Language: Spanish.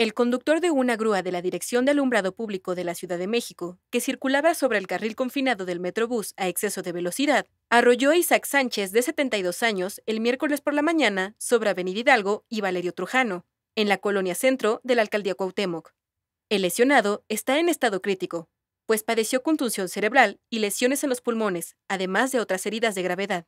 El conductor de una grúa de la Dirección de Alumbrado Público de la Ciudad de México, que circulaba sobre el carril confinado del Metrobús a exceso de velocidad, arrolló a Isaac Sánchez, de 72 años, el miércoles por la mañana sobre Avenida Hidalgo y Valerio Trujano, en la colonia centro de la alcaldía Cuauhtémoc. El lesionado está en estado crítico, pues padeció contusión cerebral y lesiones en los pulmones, además de otras heridas de gravedad.